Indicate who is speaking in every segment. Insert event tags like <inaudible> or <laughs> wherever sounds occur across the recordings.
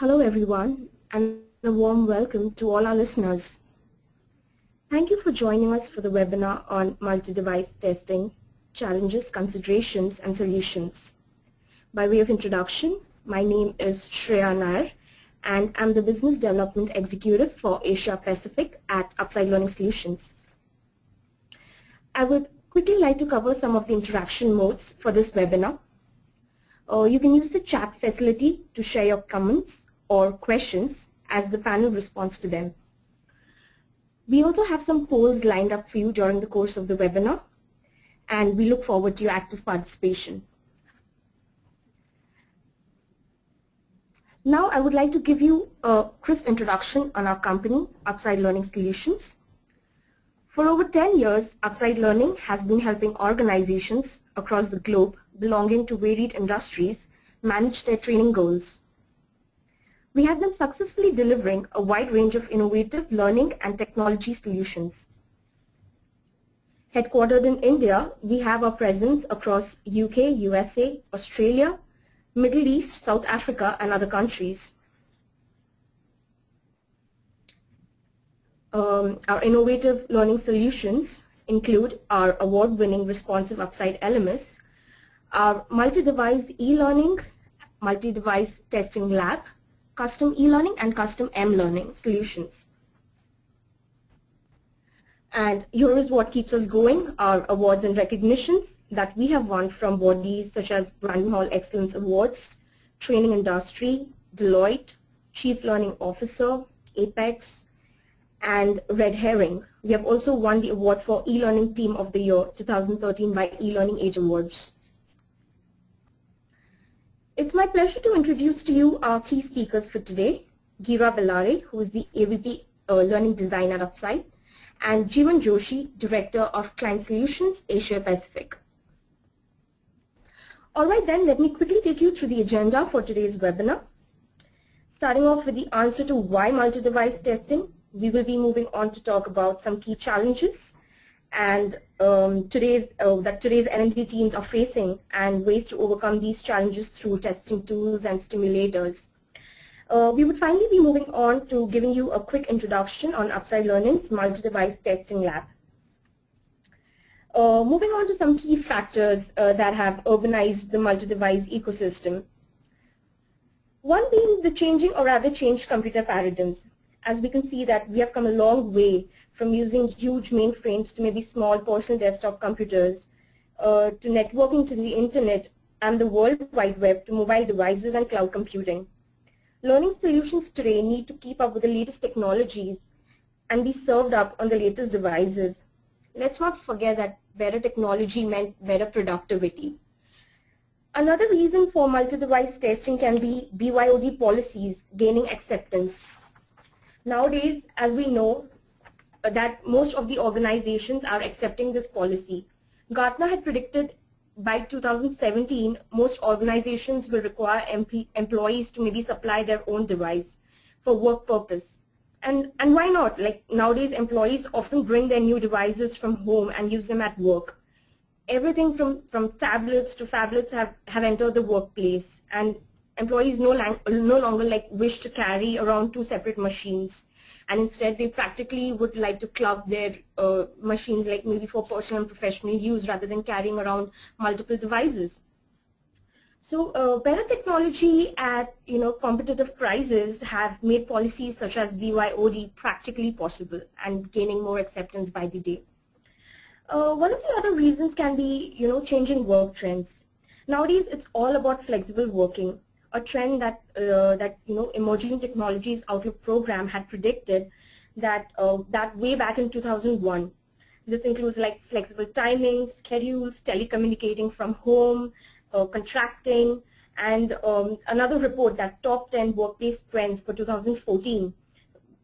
Speaker 1: Hello everyone and a warm welcome to all our listeners. Thank you for joining us for the webinar on multi-device testing, challenges, considerations and solutions. By way of introduction, my name is Shreya Nair and I'm the Business Development Executive for Asia Pacific at Upside Learning Solutions. I would quickly like to cover some of the interaction modes for this webinar. Uh, you can use the chat facility to share your comments or questions as the panel responds to them. We also have some polls lined up for you during the course of the webinar and we look forward to your active participation. Now I would like to give you a crisp introduction on our company, Upside Learning Solutions. For over 10 years, Upside Learning has been helping organizations across the globe belonging to varied industries manage their training goals. We have been successfully delivering a wide range of innovative learning and technology solutions. Headquartered in India, we have our presence across UK, USA, Australia, Middle East, South Africa, and other countries. Um, our innovative learning solutions include our award-winning responsive Upside LMS, our multi-device e-learning, multi-device testing lab, custom e-learning and custom M-learning solutions. And here is what keeps us going, our awards and recognitions that we have won from bodies such as Brandon Hall Excellence Awards, Training Industry, Deloitte, Chief Learning Officer, Apex, and Red Herring. We have also won the award for e-learning team of the year 2013 by e-learning age awards. It's my pleasure to introduce to you our key speakers for today, Geeta Bellare, who is the AVP uh, Learning Design at Upside, and Jeevan Joshi, Director of Client Solutions, Asia Pacific. Alright then, let me quickly take you through the agenda for today's webinar. Starting off with the answer to why multi-device testing, we will be moving on to talk about some key challenges and um, today's uh, that today's L&D teams are facing and ways to overcome these challenges through testing tools and simulators. Uh, we would finally be moving on to giving you a quick introduction on Upside Learning's multi-device testing lab. Uh, moving on to some key factors uh, that have urbanized the multi-device ecosystem. One being the changing or rather changed computer paradigms. As we can see that we have come a long way from using huge mainframes to maybe small personal desktop computers uh, to networking to the internet and the World Wide Web to mobile devices and cloud computing. Learning solutions today need to keep up with the latest technologies and be served up on the latest devices. Let's not forget that better technology meant better productivity. Another reason for multi-device testing can be BYOD policies gaining acceptance. Nowadays, as we know, that most of the organizations are accepting this policy. Gartner had predicted by 2017, most organizations will require employees to maybe supply their own device for work purpose. And, and why not? Like nowadays, employees often bring their new devices from home and use them at work. Everything from, from tablets to phablets have, have entered the workplace and employees no, no longer like wish to carry around two separate machines and instead they practically would like to club their uh, machines like maybe for personal and professional use rather than carrying around multiple devices. So uh, better technology at you know competitive prices have made policies such as BYOD practically possible and gaining more acceptance by the day. Uh, one of the other reasons can be you know changing work trends. Nowadays it's all about flexible working a trend that uh, that you know emerging technologies outlook program had predicted that uh, that way back in 2001 this includes like flexible timings schedules telecommunicating from home uh, contracting and um, another report that top 10 workplace trends for 2014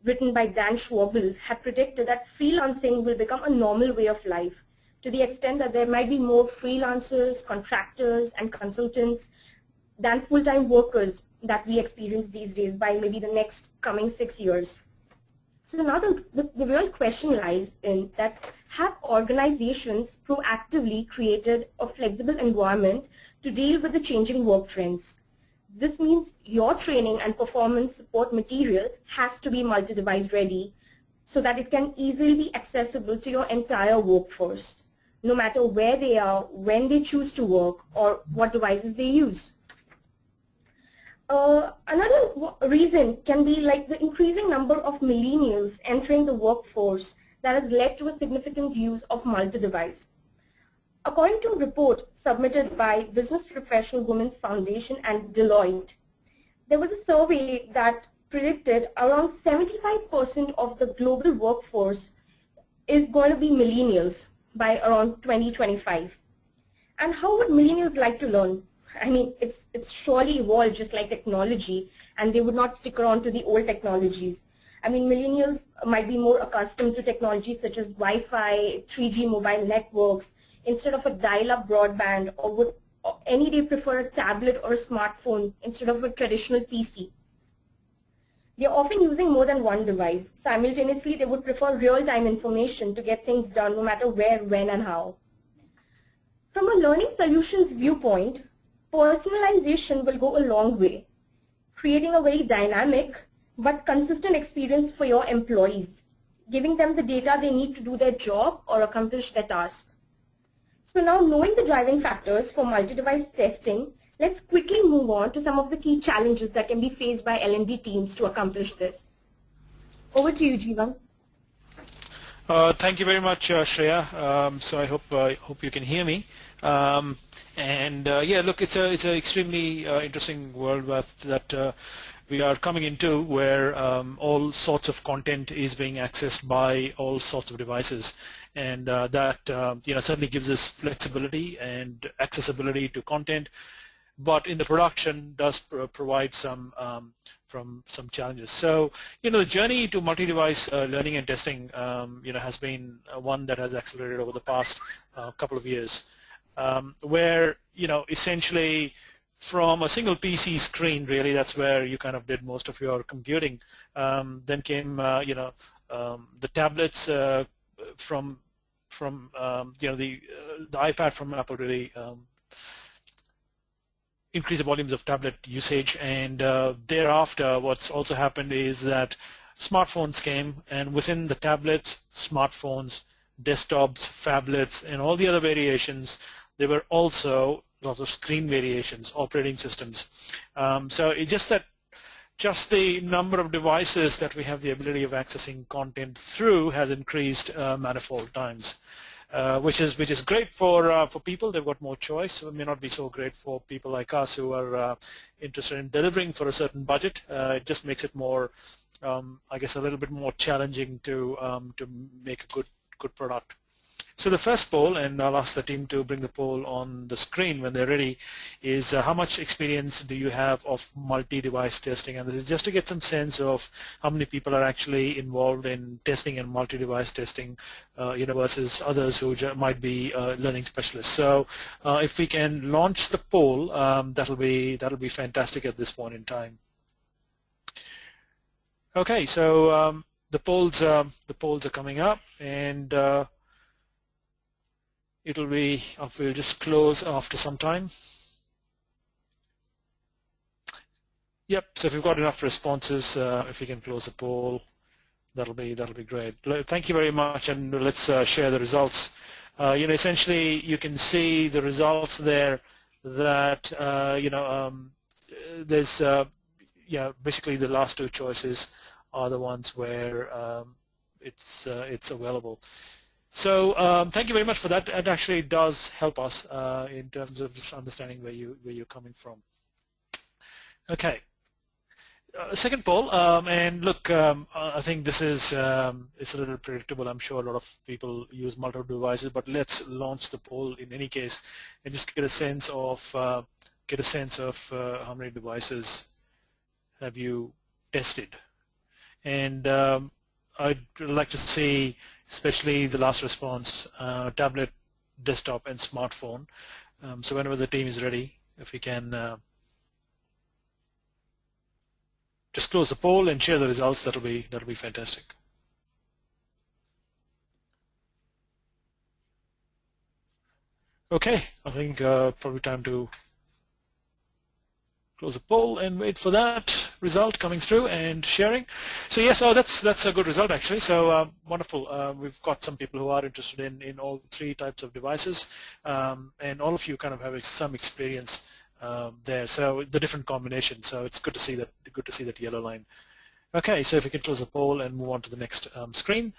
Speaker 1: written by Dan Schawbel had predicted that freelancing will become a normal way of life to the extent that there might be more freelancers, contractors, and consultants than full-time workers that we experience these days by maybe the next coming six years. So now the, the, the, real question lies in that have organizations proactively created a flexible environment to deal with the changing work trends? This means your training and performance support material has to be multi-device ready so that it can easily be accessible to your entire workforce, no matter where they are, when they choose to work, or what devices they use. Uh, another reason can be like the increasing number of millennials entering the workforce that has led to a significant use of multi-device. According to a report submitted by Business Professional Women's Foundation and Deloitte, there was a survey that predicted around 75% of the global workforce is going to be millennials by around 2025. And how would millennials like to learn? I mean, it's, it's surely evolved just like technology, and they would not stick around to the old technologies. I mean, millennials might be more accustomed to technologies such as Wi-Fi, 3G mobile networks, instead of a dial-up broadband, or would any day prefer a tablet or a smartphone instead of a traditional PC. They're often using more than one device. Simultaneously, they would prefer real-time information to get things done no matter where, when, and how. From a learning solutions viewpoint, personalization will go a long way, creating a very dynamic but consistent experience for your employees, giving them the data they need to do their job or accomplish their task. So now knowing the driving factors for multi-device testing, let's quickly move on to some of the key challenges that can be faced by L&D teams to accomplish this. Over to you, Jeevan.
Speaker 2: Uh, thank you very much, uh, Shreya. Um, so I hope uh, hope you can hear me. Um, and uh, yeah, look, it's a it's an extremely uh, interesting world that uh, we are coming into, where um, all sorts of content is being accessed by all sorts of devices, and uh, that uh, you know certainly gives us flexibility and accessibility to content, but in the production does provide some um, from some challenges. So you know the journey to multi-device uh, learning and testing um, you know has been one that has accelerated over the past couple of years um, where you know essentially from a single PC screen really that's where you kind of did most of your computing. Um, then came uh, you know um, the tablets uh, from from um, you know the uh, the iPad from Apple really um, increased the volumes of tablet usage. And uh, thereafter what's also happened is that smartphones came and within the tablets smartphones desktops phablets and all the other variations there were also lots of screen variations, operating systems. Um, so just that just the number of devices that we have the ability of accessing content through has increased uh, manifold times. Uh, which is which is great for uh, for people. They've got more choice. It may not be so great for people like us who are uh, interested in delivering for a certain budget. Uh, it just makes it more, um, I guess, a little bit more challenging to um, to make a good good product. So the first poll, and I'll ask the team to bring the poll on the screen when they're ready, is uh, how much experience do you have of multi-device testing? And this is just to get some sense of how many people are actually involved in testing and multi-device testing, uh, you know, versus others who might be uh, learning specialists. So uh, if we can launch the poll, um, that'll be that'll be fantastic at this point in time. Okay, so um, the polls um, the polls are coming up, and uh, it'll be uh, we'll just close after some time. Yep so if we've got enough responses uh, if we can close the poll that'll be that'll be great. Thank you very much and let's uh, share the results. Uh, you know essentially you can see the results there that uh, you know um, there's uh, yeah basically the last two choices are the ones where um, it's it's available so um, thank you very much for that. It actually does help us uh, in terms of just understanding where you where you're coming from. Okay. Uh, second poll, um, and look, um, I think this is um, it's a little predictable. I'm sure a lot of people use multiple devices, but let's launch the poll in any case, and just get a sense of uh, get a sense of uh, how many devices have you tested, and um, I'd like to see especially the last response, uh, tablet, desktop, and smartphone. Um, so whenever the team is ready, if we can uh, just close the poll and share the results, that'll be that'll be fantastic. Okay, I think uh, probably time to close the poll and wait for that result coming through and sharing. So yes, oh, that's that's a good result actually. So uh, wonderful. Uh, we've got some people who are interested in in all three types of devices, um, and all of you kind of have some experience um, there. So the different combinations. So it's good to see that good to see that yellow line. Okay, so if we can close the poll and move on to the next um, screen.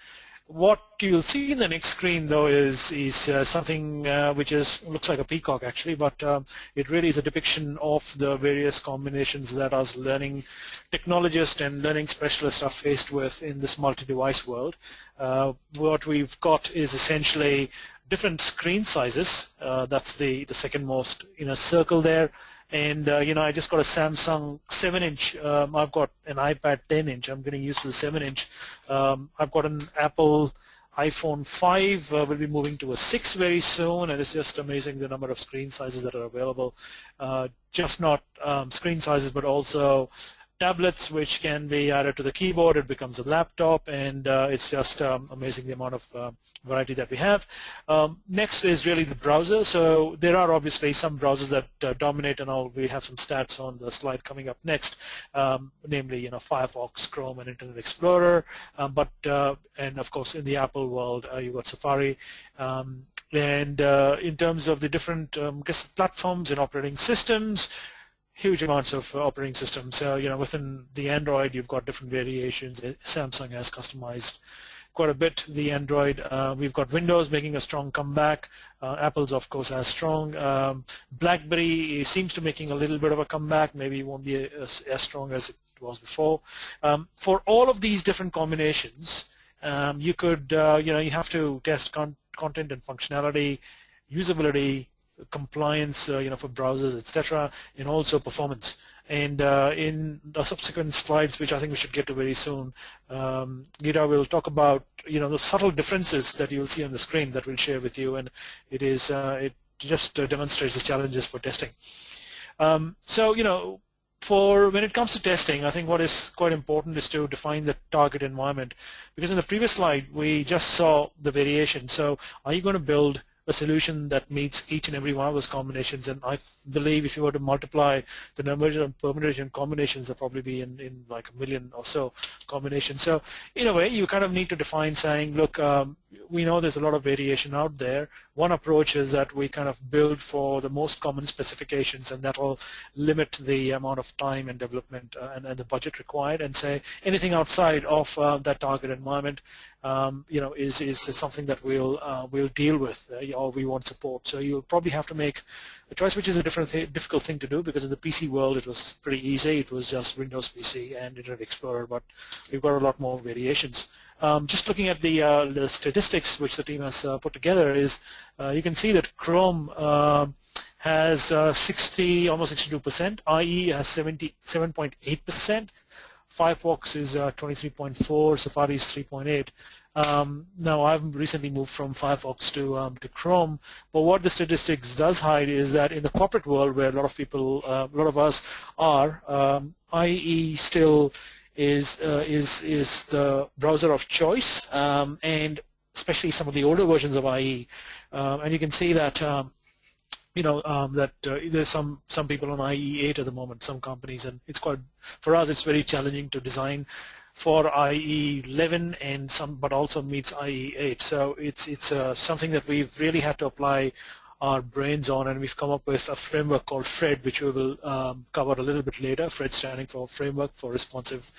Speaker 2: What you'll see in the next screen, though, is is uh, something uh, which is looks like a peacock actually, but um, it really is a depiction of the various combinations that us learning technologists and learning specialists are faced with in this multi-device world. Uh, what we've got is essentially different screen sizes. Uh, that's the the second most in a circle there and uh, you know I just got a Samsung 7-inch. Um, I've got an iPad 10-inch. I'm getting used to the 7-inch. Um, I've got an Apple iPhone 5 uh, will be moving to a 6 very soon, and it's just amazing the number of screen sizes that are available. Uh, just not um, screen sizes, but also tablets which can be added to the keyboard. It becomes a laptop and uh, it's just um, amazing the amount of uh, variety that we have. Um, next is really the browser. So there are obviously some browsers that uh, dominate and all. We have some stats on the slide coming up next, um, namely you know Firefox, Chrome, and Internet Explorer. Um, but uh, and of course in the Apple world uh, you've got Safari. Um, and uh, in terms of the different platforms and operating systems, huge amounts of operating systems. So, you know, within the Android, you've got different variations. Samsung has customized quite a bit the Android. Uh, we've got Windows making a strong comeback. Uh, Apple's, of course, as strong. Um, BlackBerry seems to making a little bit of a comeback. Maybe it won't be as, as strong as it was before. Um, for all of these different combinations, um, you could, uh, you know, you have to test con content and functionality, usability, compliance, uh, you know, for browsers, etc., and also performance. And uh, in the subsequent slides, which I think we should get to very soon, um, Geeta will talk about, you know, the subtle differences that you'll see on the screen that we'll share with you, and it is uh, it just uh, demonstrates the challenges for testing. Um, so, you know, for when it comes to testing, I think what is quite important is to define the target environment, because in the previous slide we just saw the variation. So, are you going to build a solution that meets each and every one of those combinations. And I believe if you were to multiply the number of permutation combinations, there probably be in, in like a million or so combinations. So in a way, you kind of need to define saying, look, um, we know there's a lot of variation out there. One approach is that we kind of build for the most common specifications and that will limit the amount of time and development uh, and, and, the budget required and say anything outside of uh, that target environment um, you know, is, is something that we'll, uh, we'll deal with uh, or we want support. So you'll probably have to make a choice which is a different th difficult thing to do because in the PC world it was pretty easy. It was just Windows PC and Internet Explorer, but we've got a lot more variations. Um, just looking at the, uh, the statistics which the team has uh, put together is uh, you can see that Chrome um, has uh, 60, almost 62%, IE has 77.8%, Firefox is 23.4, Safari is 3.8. Um, now I've recently moved from Firefox to um, to Chrome, but what the statistics does hide is that in the corporate world, where a lot of people, uh, a lot of us are, um, IE still is uh, is is the browser of choice, um, and especially some of the older versions of IE, um, and you can see that um, you know um, that uh, there's some some people on IE8 at the moment, some companies, and it's quite for us it's very challenging to design for IE11 and some, but also meets IE8. So it's it's uh, something that we've really had to apply our brains on, and we've come up with a framework called FRED, which we will um, cover a little bit later. FRED standing for Framework for Responsive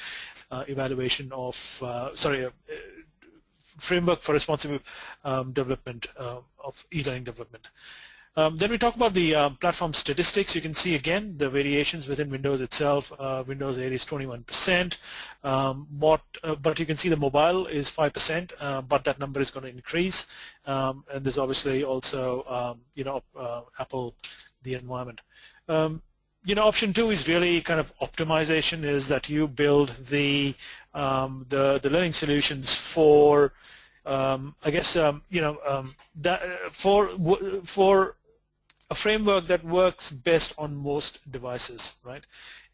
Speaker 2: uh, Evaluation of, uh, sorry, uh, Framework for Responsive um, Development uh, of e-learning development. Um, then we talk about the um, platform statistics. You can see again the variations within Windows itself. Uh, Windows 8 is 21%, um, what, uh, but you can see the mobile is 5%, uh, but that number is going to increase. Um, and there's obviously also, um, you know, uh, Apple, the environment. Um, you know, option two is really kind of optimization. Is that you build the the the learning solutions for I guess you know that for for a framework that works best on most devices, right?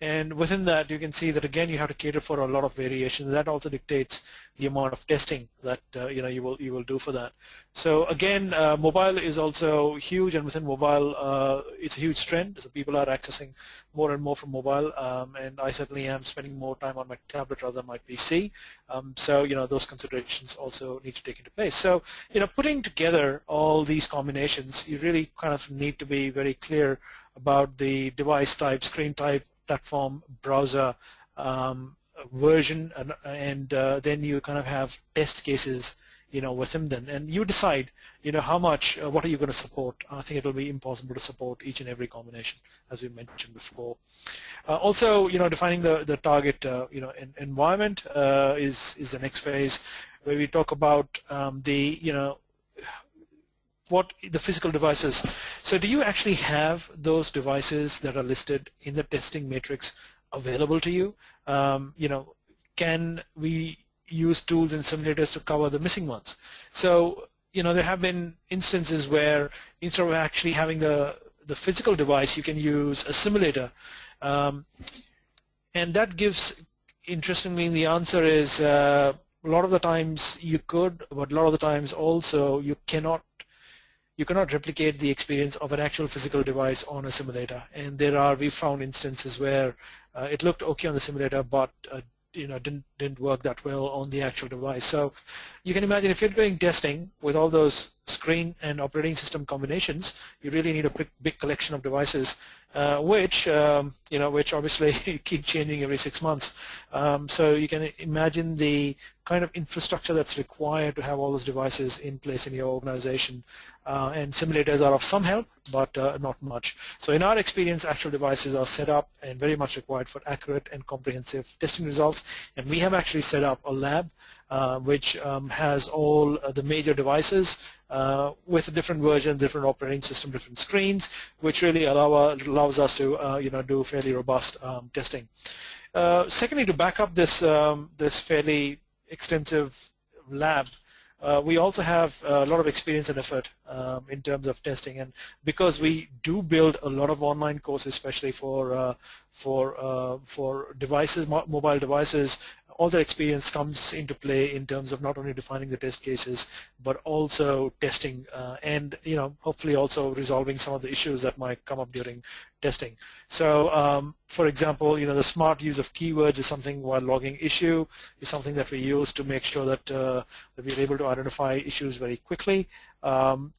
Speaker 2: And within that, you can see that again you have to cater for a lot of variation. That also dictates the amount of testing that uh, you know you will you will do for that. So again, uh, mobile is also huge, and within mobile, uh, it's a huge trend. So people are accessing more and more from mobile, um, and I certainly am spending more time on my tablet rather than my PC. Um, so you know those considerations also need to take into place. So you know putting together all these combinations, you really kind of need to be very clear about the device type, screen type, platform, browser, um, version, and, and uh, then you kind of have test cases you know, within them. And you decide, you know, how much, uh, what are you going to support? I think it will be impossible to support each and every combination, as we mentioned before. Uh, also, you know, defining the, the target, uh, you know, environment uh, is, is the next phase where we talk about um, the, you know, what the physical devices. So do you actually have those devices that are listed in the testing matrix available to you? Um, you know, can we use tools and simulators to cover the missing ones? So, you know, there have been instances where instead of actually having the, the physical device, you can use a simulator. Um, and that gives, interestingly, the answer is uh, a lot of the times you could, but a lot of the times also you cannot you cannot replicate the experience of an actual physical device on a simulator. And there are, we found instances where uh, it looked okay on the simulator, but uh, you know didn't didn't work that well on the actual device. So you can imagine if you're doing testing with all those screen and operating system combinations, you really need a big, big collection of devices, uh, which um, you know which obviously <laughs> keep changing every six months. Um, so you can imagine the kind of infrastructure that's required to have all those devices in place in your organization. Uh, and simulators are of some help, but uh, not much. So in our experience, actual devices are set up and very much required for accurate and comprehensive testing results. And we have actually set up a lab uh, which um, has all uh, the major devices uh, with different versions, different operating system, different screens, which really allow, allows us to uh, you know do fairly robust um, testing. secondly, to back up this um, this fairly extensive lab, uh, we also have a lot of experience and effort um, in terms of testing, and because we do build a lot of online courses, especially for uh, for uh, for devices, mobile devices, all that experience comes into play in terms of not only defining the test cases but also testing uh, and you know hopefully also resolving some of the issues that might come up during testing. So um, for example, you know the smart use of keywords is something while logging issue is something that we use to make sure that, uh, that we're able to identify issues very quickly. Um,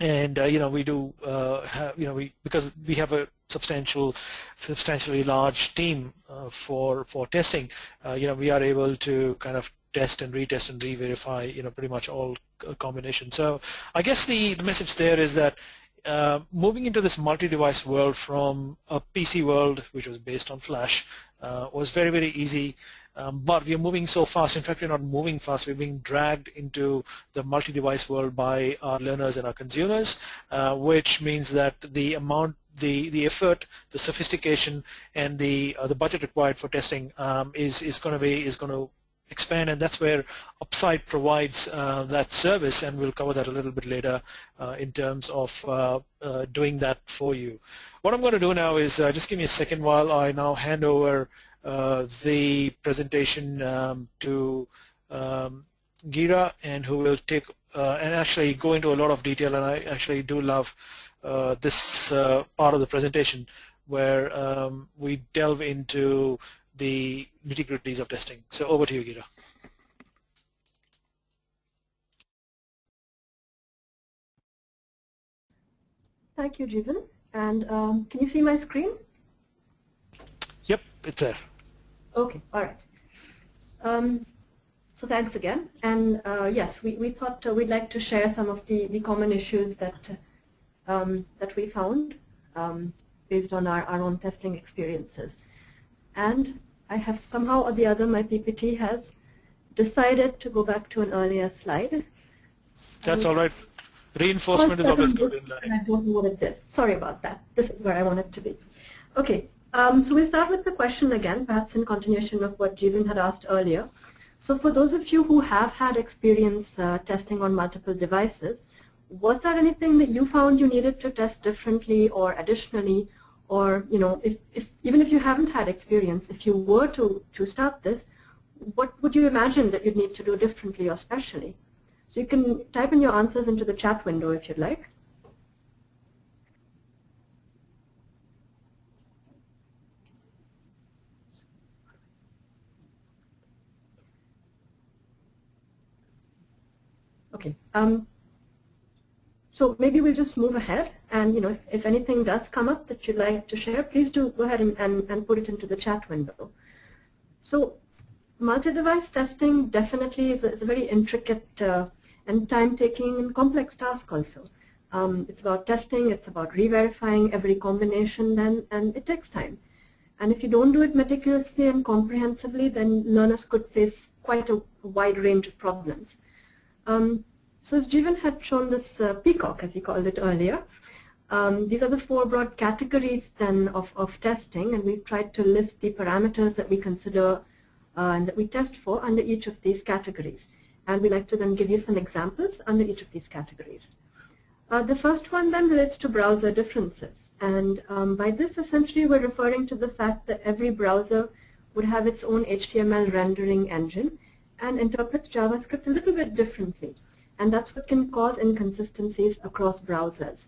Speaker 2: and uh, you know we do uh, have, you know we because we have a substantial substantially large team uh, for for testing uh, you know we are able to kind of test and retest and re-verify you know pretty much all combinations so I guess the, the message there is that uh, moving into this multi-device world from a PC world which was based on Flash uh, was very very easy um, but we are moving so fast. In fact, we're not moving fast. We're being dragged into the multi-device world by our learners and our consumers, uh, which means that the amount the the effort, the sophistication, and the uh, the budget required for testing um, is is going to be is going to expand, and that's where Upside provides uh, that service, and we'll cover that a little bit later uh, in terms of uh, uh doing that for you. What I'm going to do now is uh, just give me a second while I now hand over the presentation um, to um, Geeta and who will take and actually go into a lot of detail and I actually do love this uh, part of the presentation where um, we delve into the nitty-gritties of testing. So over to you, Geeta.
Speaker 3: Thank you, Jeevan. And um, can you see my screen?
Speaker 2: Yep, it's there.
Speaker 3: Okay, all right. Um, so thanks again. And uh, yes, we, we thought uh, we'd like to share some of the, the common issues that, um, that we found um, based on our, our own testing experiences. And I have somehow or the other, my PPT has decided to go back to an earlier slide.
Speaker 2: That's all right. Reinforcement is always good in
Speaker 3: learning. I don't know what it did. Sorry about that. This is where I want it to be. Okay, um, so we'll start with the question again, perhaps in continuation of what Jeevan had asked earlier. So for those of you who have had experience uh, testing on multiple devices, was there anything that you found you needed to test differently or additionally, or you know, if, if even if you haven't had experience, if you were to, to start this, what would you imagine that you'd need to do differently or specially? So you can type in your answers into the chat window if you'd like. Okay. Um, so maybe we'll just move ahead and you know if, if, anything does come up that you'd like to share, please do go ahead and, and, and put it into the chat window. So multi-device testing definitely is a, is a very intricate uh, and time-taking and complex task also. Um, it's about testing, it's about re-verifying every combination then, and it takes time. And if you don't do it meticulously and comprehensively, then learners could face quite a wide range of problems. Um, so as Jeevan had shown this uh, peacock, as he called it earlier, um, these are the four broad categories then of, of testing, and we've tried to list the parameters that we consider uh, and that we test for under each of these categories. And we like to then give you some examples under each of these categories. Uh, the first one then relates to browser differences. And um, by this, essentially, we're referring to the fact that every browser would have its own HTML rendering engine and interprets JavaScript a little bit differently. And that's what can cause inconsistencies across browsers.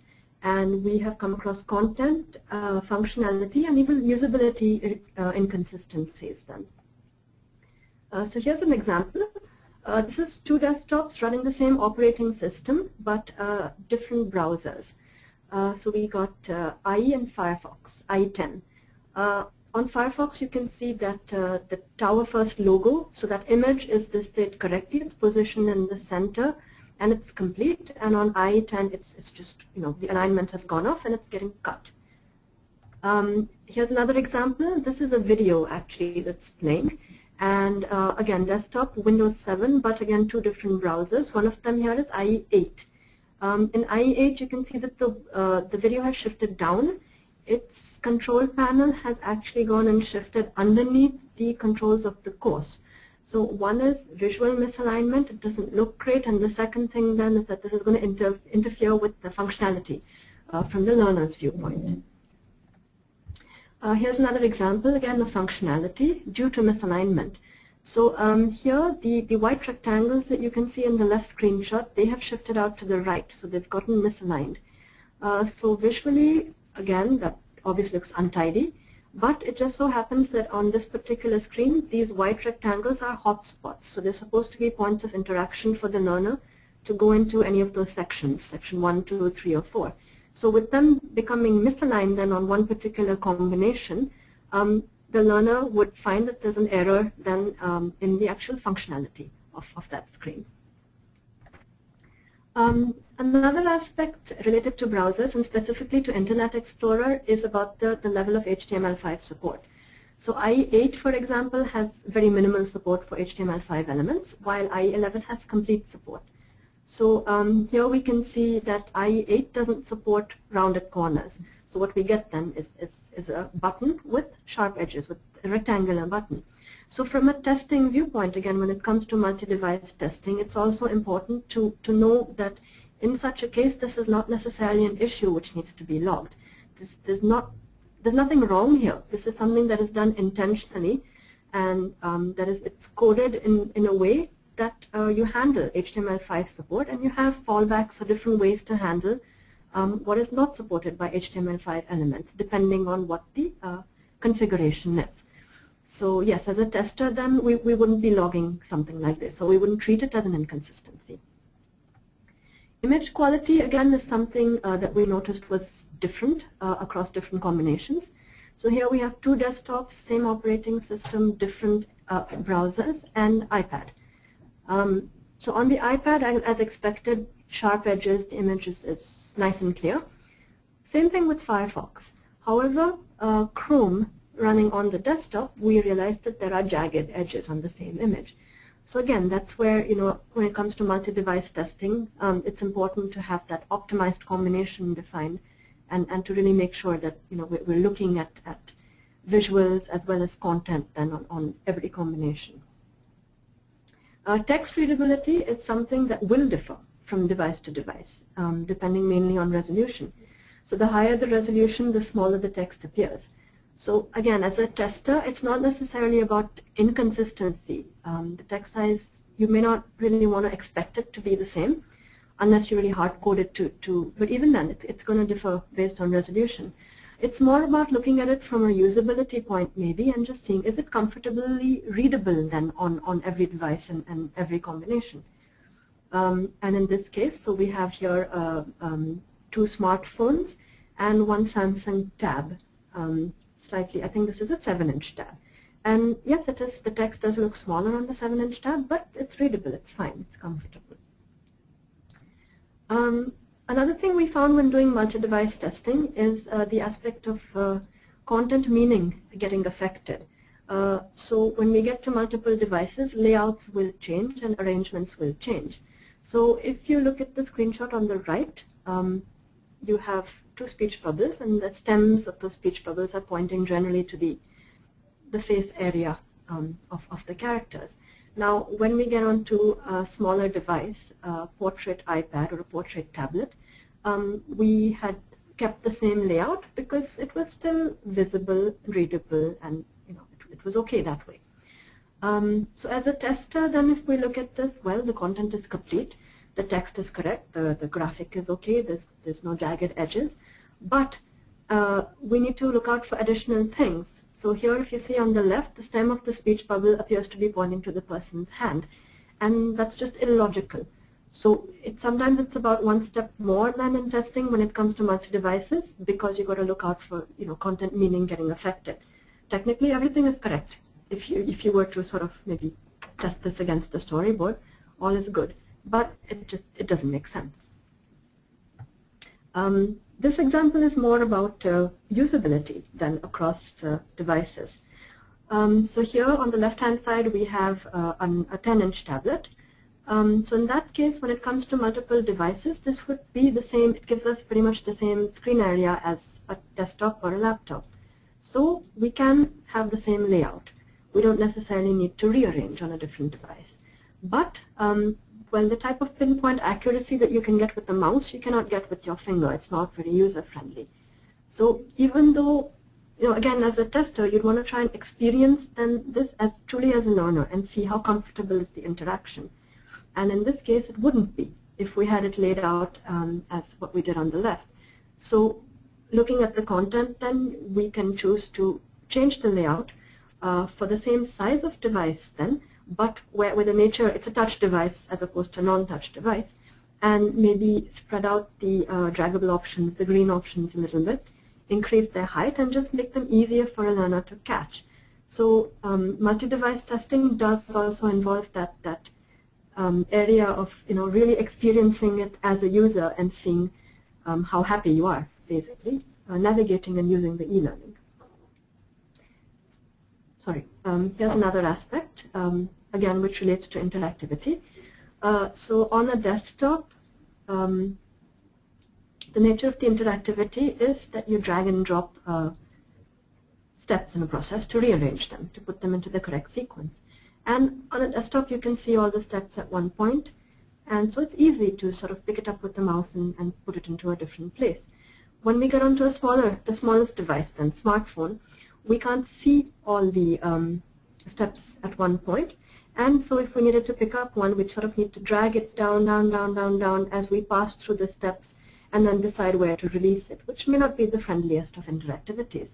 Speaker 3: And we have come across content, uh, functionality, and even usability uh, inconsistencies then. Uh, so here's an example. Uh, this is two desktops running the same operating system, but uh, different browsers. Uh, so we got IE and Firefox, IE 10 on Firefox, you can see that uh, the Tower First logo, so that image is displayed correctly. It's positioned in the center and it's complete. And on IE10, it's, it's just, you know, the alignment has gone off and it's getting cut. Um, here's another example. This is a video actually that's playing. And uh, again, desktop, Windows 7, but again, two different browsers. One of them here is IE8. Um, in IE8, you can see that the, uh, the video has shifted down its control panel has actually gone and shifted underneath the controls of the course. So one is visual misalignment, it doesn't look great, and the second thing then is that this is going to inter interfere with the functionality uh, from the learner's viewpoint. Uh, here's another example, again, of functionality due to misalignment. So um, here, the, the white rectangles that you can see in the left screenshot, they have shifted out to the right, so they've gotten misaligned. Uh, so visually, again, that obviously looks untidy. But it just so happens that on this particular screen, these white rectangles are hotspots. So they're supposed to be points of interaction for the learner to go into any of those sections, section 1, 2, 3, or 4. So with them becoming misaligned then on one particular combination, um, the learner would find that there's an error then um, in the actual functionality of, of that screen. Um, another aspect related to browsers and specifically to Internet Explorer is about the, the level of HTML5 support. So IE8, for example, has very minimal support for HTML5 elements, while IE11 has complete support. So um, here we can see that IE8 doesn't support rounded corners. So what we get then is, is, is a button with sharp edges, with a rectangular button. So from a testing viewpoint, again, when it comes to multi-device testing, it's also important to, to know that in such a case, this is not necessarily an issue which needs to be logged. This, there's, not, there's nothing wrong here. This is something that is done intentionally and um, that is it's coded in, in a way that uh, you handle HTML5 support and you have fallbacks or different ways to handle um, what is not supported by HTML5 elements depending on what the uh, configuration is. So yes, as a tester, then we, we wouldn't be logging something like this. So we wouldn't treat it as an inconsistency. Image quality, again, is something uh, that we noticed was different uh, across different combinations. So here we have two desktops, same operating system, different uh, browsers, and iPad. Um, so on the iPad, as expected, sharp edges, the image is, is nice and clear. Same thing with Firefox. However, uh, Chrome running on the desktop, we realized that there are jagged edges on the same image. So again, that's where, you know, when it comes to multi-device testing, um, it's important to have that optimized combination defined and, and to really make sure that, you know, we're, we're looking at, at visuals as well as content then on, on every combination. Uh, text readability is something that will differ from device to device, um, depending mainly on resolution. So the higher the resolution, the smaller the text appears. So again, as a tester, it's not necessarily about inconsistency. Um, the text size, you may not really want to expect it to be the same unless you really hard code it to, to but even then, it's, it's going to differ based on resolution. It's more about looking at it from a usability point maybe and just seeing is it comfortably readable then on, on every device and, and every combination. Um, and in this case, so we have here uh, um, two smartphones and one Samsung tab. Um, slightly, I think this is a 7-inch tab. And yes, it is. The text does look smaller on the 7-inch tab, but it's readable. It's fine. It's comfortable. Um, Another thing we found when doing multi-device testing is uh, the aspect of uh, content meaning getting affected. Uh, so when we get to multiple devices, layouts will change and arrangements will change. So if you look at the screenshot on the right, um, you have two speech bubbles and the stems of those speech bubbles are pointing generally to the, the face area um, of, of the characters. Now, when we get onto a smaller device, a portrait iPad or a portrait tablet, um, we had kept the same layout because it was still visible, readable, and you know it, it was okay that way. Um, so as a tester, then if we look at this, well, the content is complete, the text is correct, the, the graphic is okay, there's, there's no jagged edges, but uh, we need to look out for additional things. So here if you see on the left, the stem of the speech bubble appears to be pointing to the person's hand. And that's just illogical. So it, sometimes it's about one step more than in testing when it comes to multi-devices because you've got to look out for you know content meaning getting affected. Technically everything is correct. If you, if you were to sort of maybe test this against the storyboard, all is good. But it just it doesn't make sense. Um, this example is more about uh, usability than across uh, devices. Um, so here on the left-hand side, we have uh, an, a 10-inch tablet. Um, so in that case, when it comes to multiple devices, this would be the same, it gives us pretty much the same screen area as a desktop or a laptop. So we can have the same layout. We don't necessarily need to rearrange on a different device. But um, well, the type of pinpoint accuracy that you can get with the mouse, you cannot get with your finger. It's not very user-friendly. So even though, you know, again, as a tester, you'd want to try and experience then this as truly as a learner and see how comfortable is the interaction. And in this case, it wouldn't be if we had it laid out um, as what we did on the left. So looking at the content, then we can choose to change the layout uh, for the same size of device then, but where with the nature, it's a touch device as opposed to a non-touch device, and maybe spread out the uh, draggable options, the green options a little bit, increase their height, and just make them easier for a learner to catch. So um, multi-device testing does also involve that, that um, area of you know really experiencing it as a user and seeing um, how happy you are, basically, uh, navigating and using the e-learning sorry, um, here's another aspect, um, again, which relates to interactivity. Uh, so on a desktop, um, the nature of the interactivity is that you drag and drop uh, steps in a process to rearrange them, to put them into the correct sequence. And on a desktop, you can see all the steps at one point, and so it's easy to sort of pick it up with the mouse and, and put it into a different place. When we get onto a smaller, the smallest device, then smartphone, we can't see all the um, steps at one point. And so if we needed to pick up one, we'd sort of need to drag it down, down, down, down, down as we pass through the steps and then decide where to release it, which may not be the friendliest of interactivities.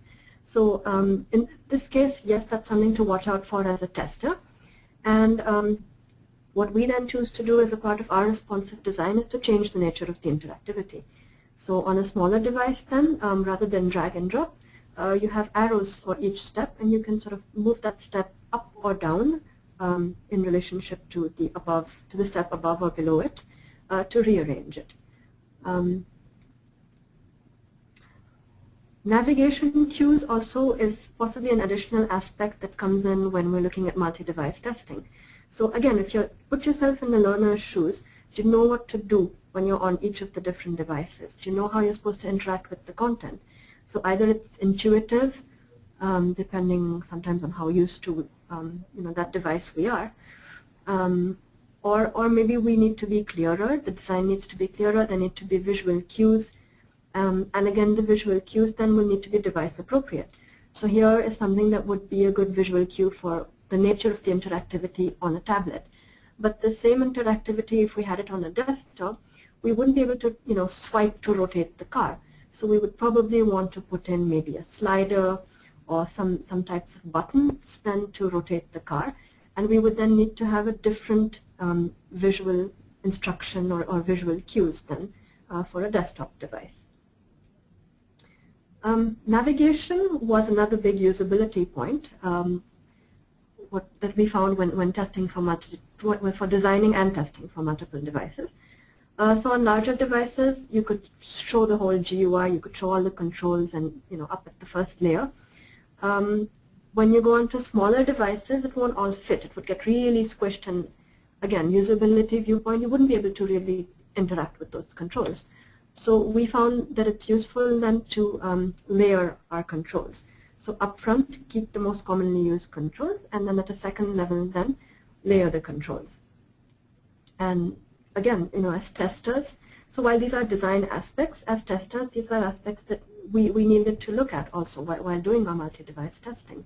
Speaker 3: So um, in this case, yes, that's something to watch out for as a tester. And um, what we then choose to do as a part of our responsive design is to change the nature of the interactivity. So on a smaller device then, um, rather than drag and drop, uh, you have arrows for each step and you can sort of move that step up or down um, in relationship to the above, to the step above or below it uh, to rearrange it. Um, navigation cues also is possibly an additional aspect that comes in when we're looking at multi-device testing. So again, if you put yourself in the learner's shoes, do you know what to do when you're on each of the different devices? Do you know how you're supposed to interact with the content? So either it's intuitive, um, depending sometimes on how used to um, you know that device we are, um, or or maybe we need to be clearer. The design needs to be clearer. There need to be visual cues Um, and again, the visual cues then will need to be device appropriate. So here is something that would be a good visual cue for the nature of the interactivity on a tablet. But the same interactivity, if we had it on a desktop, we wouldn't be able to, you know, swipe to rotate the car. So we would probably want to put in maybe a slider or some, some types of buttons then to rotate the car. And we would then need to have a different um, visual instruction or, or visual cues then uh, for a desktop device. Um, navigation was another big usability point um, what, that we found when, when testing for, multi, for designing and testing for multiple devices. Uh, so on larger devices, you could show the whole GUI, you could show all the controls and you know up at the first layer. Um, when you go onto smaller devices, it won't all fit. It would get really squished and again, usability viewpoint, you wouldn't be able to really interact with those controls. So we found that it's useful then to um, layer our controls. So upfront, keep the most commonly used controls, and then at a second level, then layer the controls. And again, you know, as testers, so while these are design aspects, as testers, these are aspects that we, we needed to look at also while, while doing our multi-device testing.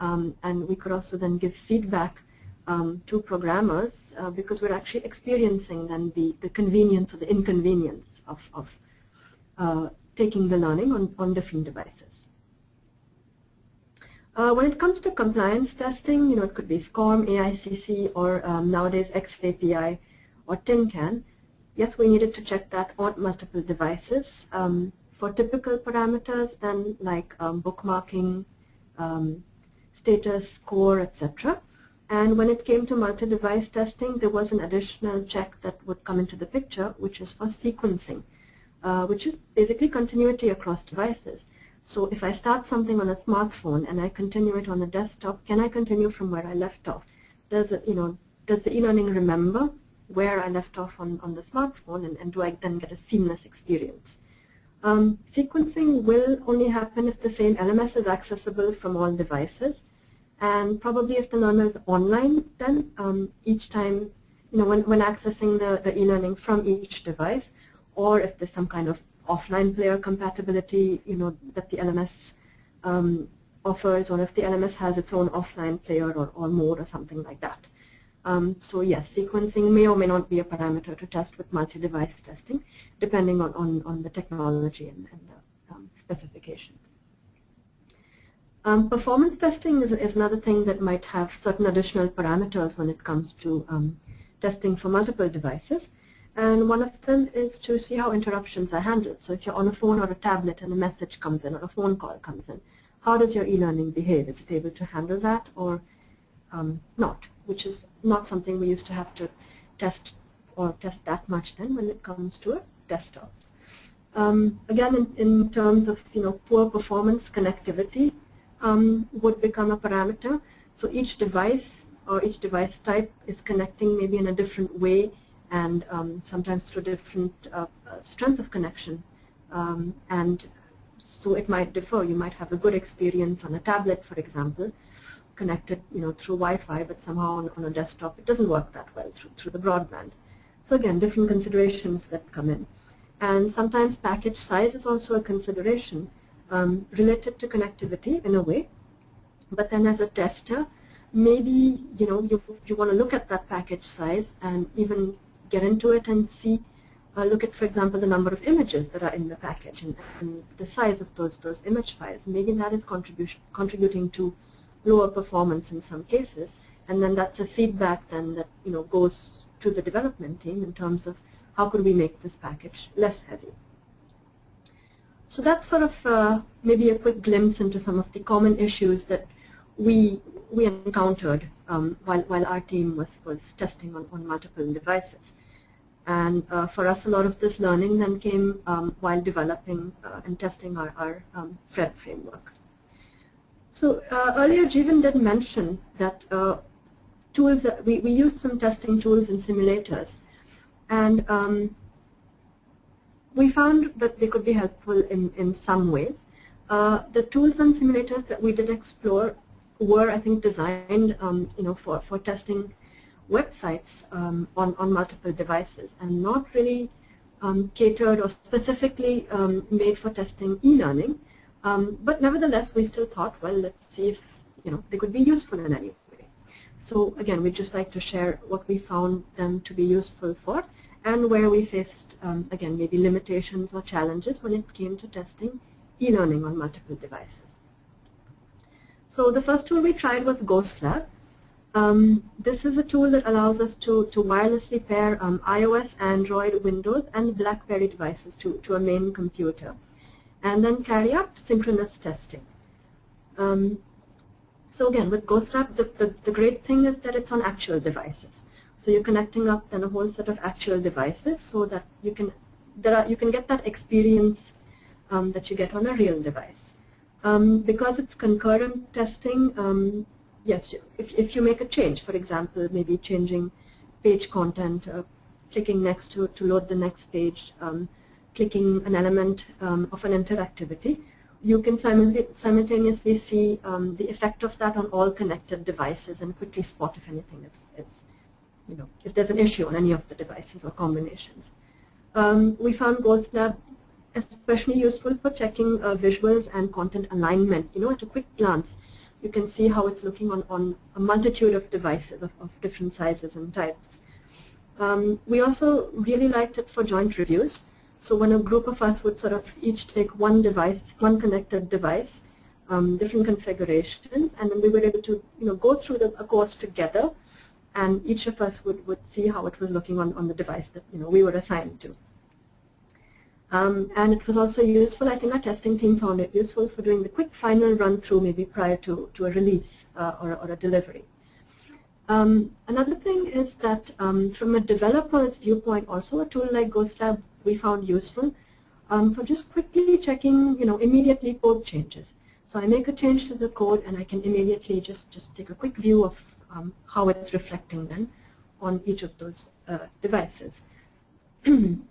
Speaker 3: Um, and we could also then give feedback um, to programmers uh, because we're actually experiencing then the, the convenience or the inconvenience of, of uh, taking the learning on, on different devices. Uh, when it comes to compliance testing, you know, it could be SCORM, AICC, or um, nowadays XAPI, or tin can. yes, we needed to check that on multiple devices. Um, for typical parameters, then like um, bookmarking, um, status, score, etc. And when it came to multi-device testing, there was an additional check that would come into the picture, which is for sequencing, uh, which is basically continuity across devices. So if I start something on a smartphone and I continue it on a desktop, can I continue from where I left off? Does it, you know, does the e-learning remember where I left off on, on the smartphone and, and do I then get a seamless experience? Um, sequencing will only happen if the same LMS is accessible from all devices and probably if the learner is online then um, each time, you know, when, when accessing the, the e-learning from each device or if there's some kind of offline player compatibility, you know, that the LMS um, offers or if the LMS has its own offline player or, or mode or something like that. Um, so yes, sequencing may or may not be a parameter to test with multi-device testing, depending on, on, on the technology and, and the um, specifications. Um, performance testing is, is, another thing that might have certain additional parameters when it comes to um, testing for multiple devices. And one of them is to see how interruptions are handled. So if you're on a phone or a tablet and a message comes in or a phone call comes in, how does your e-learning behave? Is it able to handle that or um, not? Which is not something we used to have to test or test that much then when it comes to a desktop. Um, again, in, in, terms of you know poor performance, connectivity um, would become a parameter. So each device or each device type is connecting maybe in a different way and um, sometimes through different uh, strength of connection. Um, and so it might differ. You might have a good experience on a tablet, for example, connected you know, through Wi-Fi, but somehow on, on, a desktop it doesn't work that well through, through the broadband. So again, different considerations that come in. And sometimes package size is also a consideration um, related to connectivity in a way. But then as a tester, maybe you know you, you want to look at that package size and even get into it and see, uh, look at, for example, the number of images that are in the package and, and the size of those, those image files. Maybe that is contribution, contributing to lower performance in some cases. And then that's a feedback then that you know goes to the development team in terms of how could we make this package less heavy. So that's sort of uh, maybe a quick glimpse into some of the common issues that we we encountered um, while while our team was was testing on, on multiple devices. And uh, for us, a lot of this learning then came um, while developing uh, and testing our, our um, FRED framework. So uh, earlier Jeevan did mention that uh, tools, that we, we used some testing tools and simulators and um, we found that they could be helpful in, in some ways. Uh, the tools and simulators that we did explore were, I think, designed um, you know, for, for testing websites um, on, on multiple devices and not really um, catered or specifically um, made for testing e-learning. Um, but nevertheless, we still thought, well, let's see if you know they could be useful in any way. So again, we'd just like to share what we found them to be useful for and where we faced, um, again, maybe limitations or challenges when it came to testing e-learning on multiple devices. So the first tool we tried was GhostLab. Um, this is a tool that allows us to, to wirelessly pair um, iOS, Android, Windows, and BlackBerry devices to, to a main computer, and then carry out synchronous testing. Um, so again, with GhostLab, the, the, the great thing is that it's on actual devices. So you're connecting up then a whole set of actual devices so that you can there are you can get that experience um, that you get on a real device. Um, because it's concurrent testing, um, yes, if, if you make a change, for example, maybe changing page content, uh, clicking next to, to load the next page, um, clicking an element um, of an interactivity, you can simultaneously see um, the effect of that on all connected devices and quickly spot if anything is, is you know, if there's an issue on any of the devices or combinations. Um, we found GhostLab especially useful for checking uh, visuals and content alignment. You know, at a quick glance, you can see how it's looking on, on a multitude of devices of, of different sizes and types. Um, we also really liked it for joint reviews. So when a group of us would sort of each take one device, one connected device, um, different configurations, and then we were able to you know, go through the, a course together and each of us would, would see how it was looking on, on the device that you know we were assigned to. Um, and it was also useful, I think our testing team found it useful for doing the quick final run through maybe prior to, to a release uh, or, or a delivery. Um, another thing is that um, from a developer's viewpoint also a tool like GhostLab we found useful um, for just quickly checking, you know, immediately code changes. So I make a change to the code and I can immediately just, just take a quick view of um, how it's reflecting then on each of those uh, devices. <clears throat> and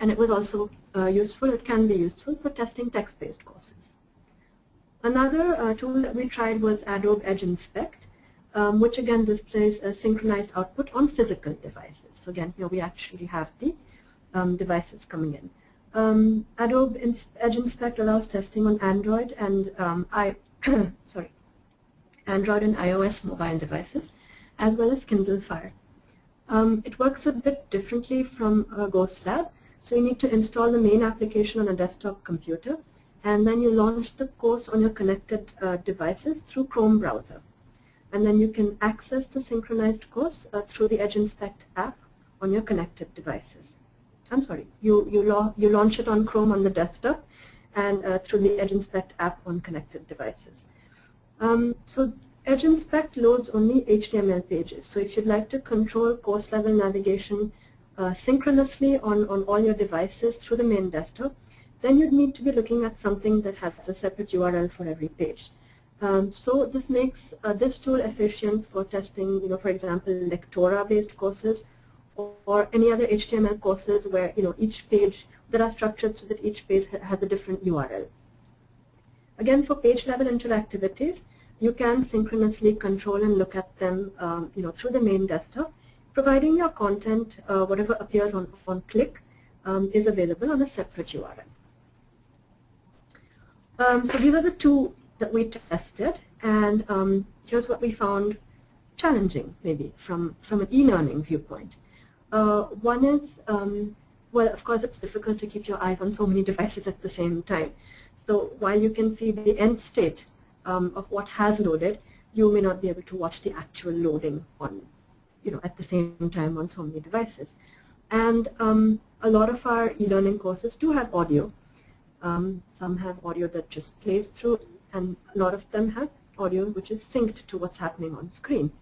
Speaker 3: it was also uh, useful, it can be useful for testing text-based courses. Another uh, tool that we tried was Adobe Edge Inspect, um, which again displays a synchronized output on physical devices. So again, here we actually have the um, devices coming in. Um, Adobe Edge Inspect allows testing on Android and um, I, <coughs> sorry, Android and iOS mobile devices, as well as Kindle Fire. Um, it works a bit differently from uh, GhostLab. So you need to install the main application on a desktop computer, and then you launch the course on your connected uh, devices through Chrome browser. And then you can access the synchronized course uh, through the Edge Inspect app on your connected devices. I'm sorry, you, you, you launch it on Chrome on the desktop and uh, through the Edge Inspect app on connected devices. Um, so Edge Inspect loads only HTML pages. So if you'd like to control course level navigation uh, synchronously on, on all your devices through the main desktop, then you'd need to be looking at something that has a separate URL for every page. Um, so this makes uh, this tool efficient for testing, you know, for example, Lectora-based courses or, any other HTML courses where, you know, each page that are structured so that each page has a different URL. Again, for page level interactivities, you can synchronously control and look at them um, you know, through the main desktop, providing your content, uh, whatever appears on, on click, um, is available on a separate URL. Um, so these are the two that we tested, and um, here's what we found challenging, maybe, from, from an e-learning viewpoint. Uh, one is, um, well, of course, it's difficult to keep your eyes on so many devices at the same time. So while you can see the end state um, of what has loaded, you may not be able to watch the actual loading on, you know, at the same time on so many devices. And um, a lot of our e-learning courses do have audio. Um, some have audio that just plays through, and a lot of them have audio which is synced to what's happening on screen.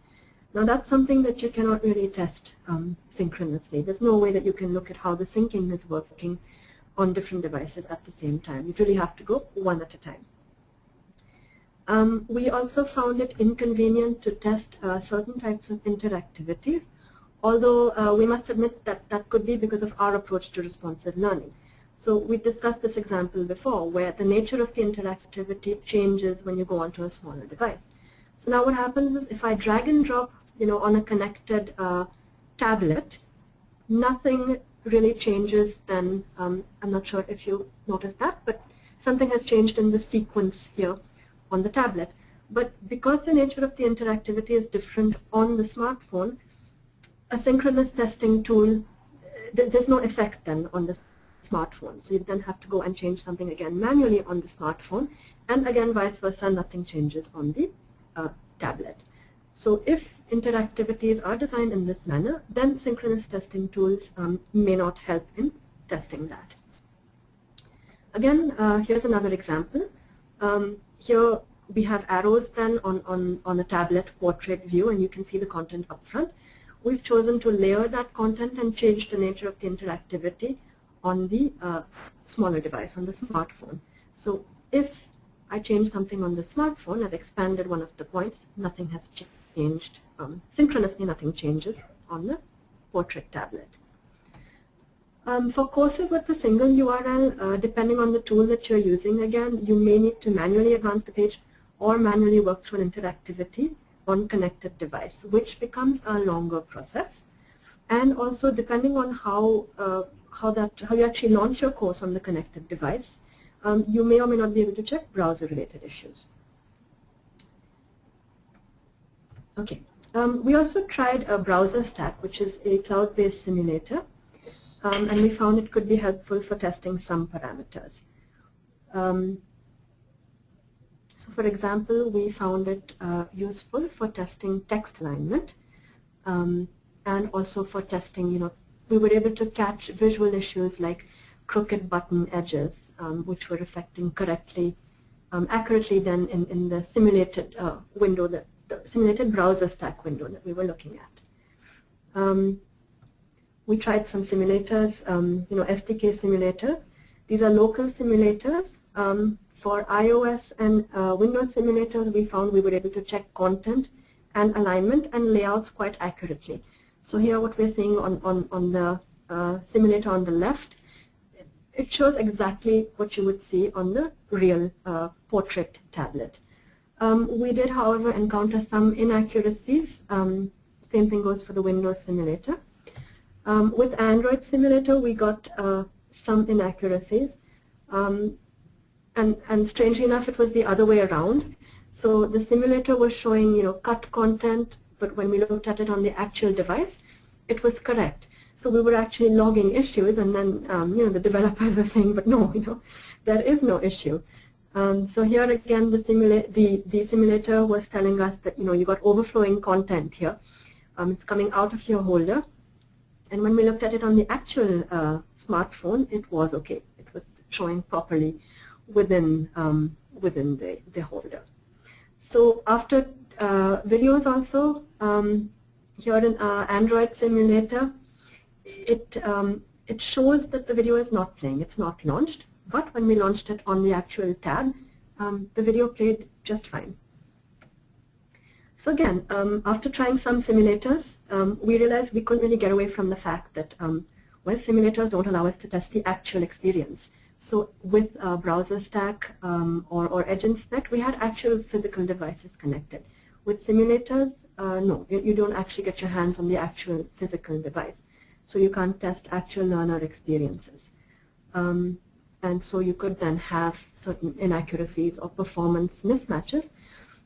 Speaker 3: Now that's something that you cannot really test um, synchronously. There's no way that you can look at how the syncing is working on different devices at the same time. You really have to go one at a time. Um, we also found it inconvenient to test uh, certain types of interactivities, although uh, we must admit that that could be because of our approach to responsive learning. So we discussed this example before where the nature of the interactivity changes when you go onto a smaller device. So now what happens is if I drag and drop you know, on a connected uh, tablet, nothing really changes, then um, I'm not sure if you noticed that, but something has changed in the sequence here on the tablet. But because the nature of the interactivity is different on the smartphone, a synchronous testing tool, there's no effect then on the smartphone. So you then have to go and change something again manually on the smartphone. And again, vice versa, nothing changes on the uh, tablet. So if interactivities are designed in this manner, then synchronous testing tools um, may not help in testing that. Again, uh, here's another example. Um, here we have arrows then on, on, on the tablet portrait view and you can see the content up front. We've chosen to layer that content and change the nature of the interactivity on the uh, smaller device, on the smartphone. So if I change something on the smartphone, I've expanded one of the points, nothing has changed. Um, synchronously, nothing changes on the portrait tablet. Um, for courses with a single URL, uh, depending on the tool that you're using, again, you may need to manually advance the page or manually work through an interactivity on connected device, which becomes a longer process. And also, depending on how uh, how that how you actually launch your course on the connected device, um, you may or may not be able to check browser-related issues. Okay. Um, we also tried a BrowserStack, which is a cloud-based simulator um, and we found it could be helpful for testing some parameters. Um, so for example, we found it uh, useful for testing text alignment um, and also for testing, you know, we were able to catch visual issues like crooked button edges, um, which were affecting correctly, um, accurately then in, in the simulated uh, window, that, simulated BrowserStack window that we were looking at. Um, we tried some simulators, um, you know, SDK simulators. These are local simulators. Um, for iOS and uh, Windows simulators, we found we were able to check content and alignment and layouts quite accurately. So here what we're seeing on, on, on the uh, simulator on the left, it shows exactly what you would see on the real uh, portrait tablet. Um, we did, however, encounter some inaccuracies. Um, same thing goes for the Windows simulator. Um, with Android Simulator, we got uh, some inaccuracies. Um, and, and strangely enough, it was the other way around. So the simulator was showing, you know, cut content, but when we looked at it on the actual device, it was correct. So we were actually logging issues, and then, um, you know, the developers <laughs> were saying, but no, you know, there is no issue. Um, so here again, the, simula the, the simulator was telling us that, you know, you got overflowing content here. Um, it's coming out of your holder. And when we looked at it on the actual uh, smartphone, it was okay. It was showing properly within um, within the, the holder. So after uh, videos also, um, here in uh, Android simulator, it, um, it shows that the video is not playing, it's not launched. But when we launched it on the actual tab, um, the video played just fine. So again, um, after trying some simulators, um, we realized we couldn't really get away from the fact that, um, well, simulators don't allow us to test the actual experience. So with uh, BrowserStack um, or, or EdgeInspect, we had actual physical devices connected. With simulators, uh, no, you, you, don't actually get your hands on the actual physical device. So you can't test actual learner experiences. Um, and so you could then have certain inaccuracies or performance mismatches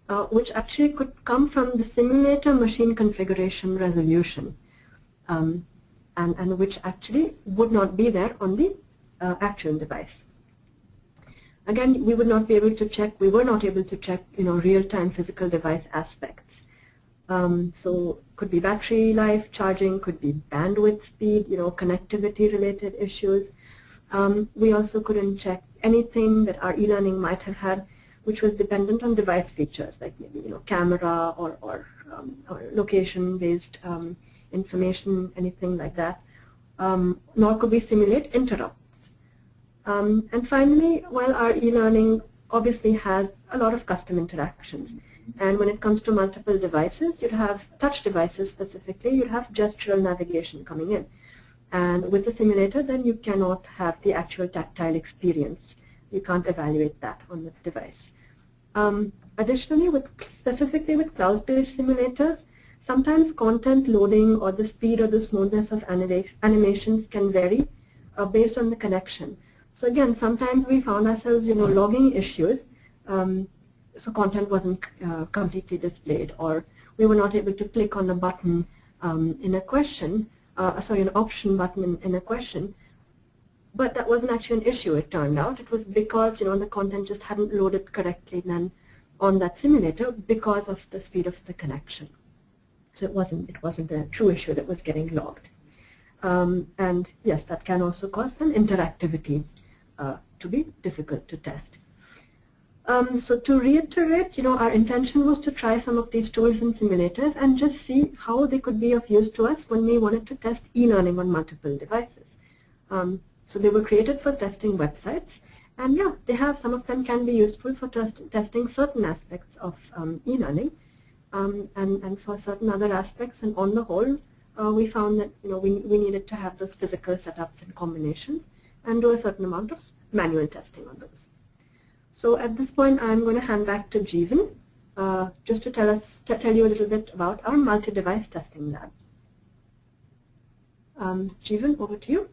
Speaker 3: uh, which actually could come from the simulator machine configuration resolution um, and, and which actually would not be there on the uh, actual device. Again, we would not be able to check, we were not able to check, you know, real-time physical device aspects. Um, so could be battery life, charging, could be bandwidth speed, you know, connectivity related issues. Um, we also couldn't check anything that our e-learning might have had which was dependent on device features like maybe you know camera or, or, um, or location-based um, information, anything like that. Um, nor could we simulate interrupts. Um, and finally, while our e-learning obviously has a lot of custom interactions, and when it comes to multiple devices, you'd have touch devices specifically, you'd have gestural navigation coming in. And with the simulator, then you cannot have the actual tactile experience. You can't evaluate that on the device. Um, additionally, with specifically with cloud-based simulators, sometimes content loading or the speed or the smoothness of animations can vary uh, based on the connection. So again, sometimes we found ourselves, you know, logging issues. Um, so content wasn't uh, completely displayed or we were not able to click on the button um, in a question, uh, sorry, an option button in, in, a question. But that wasn't actually an issue, it turned out. It was because, you know, the content just hadn't loaded correctly then on that simulator because of the speed of the connection. So it wasn't, it wasn't a true issue that was getting logged. Um, and yes, that can also cause some interactivities uh, to be difficult to test. Um, so to reiterate, you know, our intention was to try some of these tools and simulators and just see how they could be of use to us when we wanted to test e-learning on multiple devices. Um, so they were created for testing websites. And yeah, they have, some of them can be useful for test, testing certain aspects of um, e-learning. Um, and, and for certain other aspects, and on the whole, uh, we found that you know we, we needed to have those physical setups and combinations and do a certain amount of manual testing on those. So at this point, I'm going to hand back to Jeevan uh, just to tell us, to tell you a little bit about our multi-device testing lab. Um, Jeevan, over to you.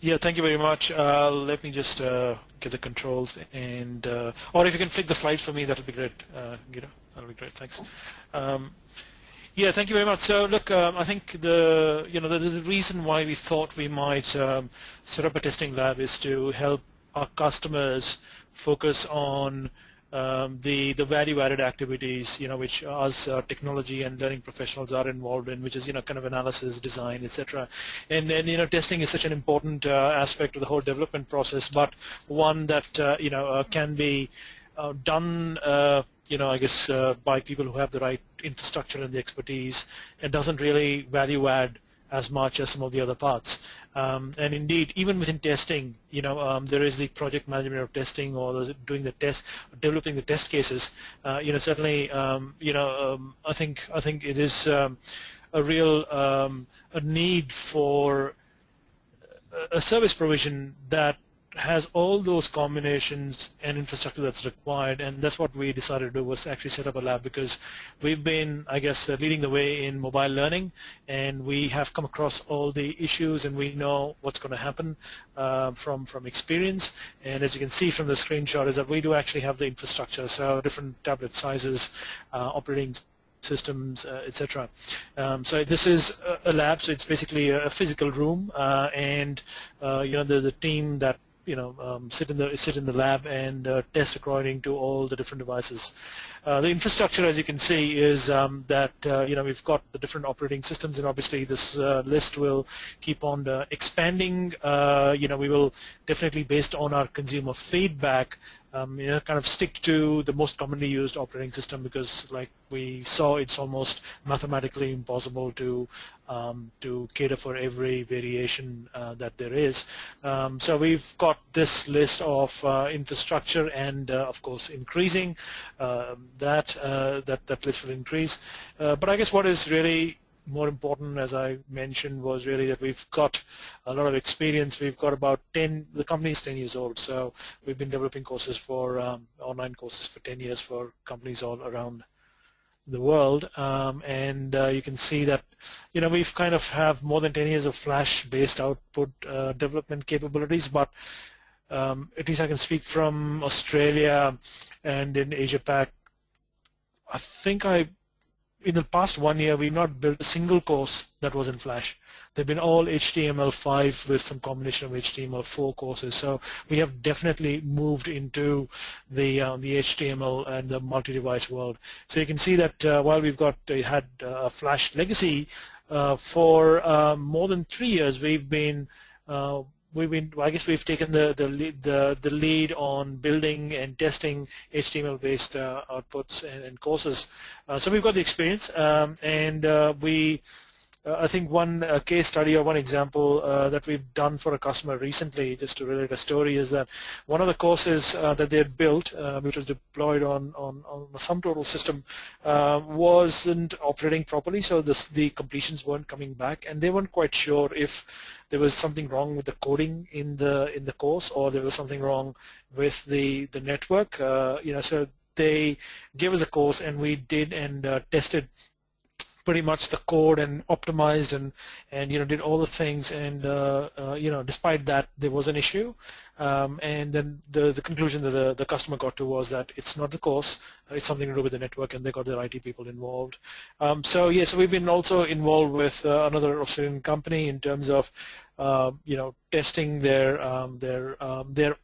Speaker 2: Yeah, thank you very much. Uh, let me just uh, get the controls and, uh, or if you can flick the slides for me, that would be great, uh, Geeta. That would be great. Thanks. Um, yeah, thank you very much. So look, um, I think the you know the, the, reason why we thought we might um, set up a testing lab is to help our customers focus on um, the the value-added activities, you know, which us uh, technology and learning professionals are involved in, which is you know kind of analysis, design, etc. And and you know, testing is such an important uh, aspect of the whole development process, but one that uh, you know uh, can be uh, done. Uh, you know, I guess by people who have the right infrastructure and the expertise, and doesn't really value add as much as some of the other parts. Um, and indeed, even within testing, you know, um, there is the project management of testing or doing the test, developing the test cases. Uh, you know, certainly, um, you know, um, I think I think it is um, a real um, a need for a service provision that has all those combinations and infrastructure that's required and that's what we decided to do was actually set up a lab because we've been I guess uh, leading the way in mobile learning and we have come across all the issues and we know what's going to happen uh, from from experience and as you can see from the screenshot is that we do actually have the infrastructure so different tablet sizes uh, operating systems, uh, etc. Um, so this is a, lab, so it's basically a, physical room, uh, and uh, you know there's a team that you know um, sit in the sit in the lab and uh, test according to all the different devices. Uh, the infrastructure, as you can see, is um, that uh, you know we've got the different operating systems, and obviously this uh, list will keep on uh, expanding. Uh, you know, we will definitely, based on our consumer feedback, um, you know, kind of stick to the most commonly used operating system because, like we saw, it's almost mathematically impossible to um, to cater for every variation uh, that there is. Um, so we've got this list of uh, infrastructure and, uh, of course, increasing. Um, that uh, that that list will increase. Uh, but I guess what is really more important, as I mentioned, was really that we've got a lot of experience. We've got about 10, the company is 10 years old, so we've been developing courses for, um, online courses for 10 years for companies all around the world. Um, and uh, you can see that, you know, we've kind of have more than 10 years of Flash-based output uh, development capabilities, but um, at least I can speak from Australia and in Asia Pac. I think I in the past one year, we've not built a single course that was in Flash. They've been all HTML5 with some combination of HTML4 courses. So we have definitely moved into the uh, the HTML and the multi-device world. So you can see that uh, while we've got uh, had a Flash legacy uh, for uh, more than three years, we've been we've been, I guess we've taken the the lead, the, the lead on building and testing HTML-based uh, outputs and, and courses. Uh, so we've got the experience, um, and uh, we uh, I think one uh, case study or one example uh, that we've done for a customer recently, just to relate a story, is that one of the courses that they had built, uh, which was deployed on, on, on a SumTotal system, wasn't operating properly, so this, the completions weren't coming back, and they weren't quite sure if there was something wrong with the coding in the in the course, or there was something wrong with the the network. you know, so they gave us a course, and we did and tested pretty much the code and optimized and and you know did all the things. And uh, uh, you know despite that there was an issue. Um, and then the the conclusion that the, the customer got to was that it's not the course it's something to do with the network and they got their IT people involved. Um, so yeah so we've been also involved with uh, another Australian company in terms of uh, you know testing their um, their um, their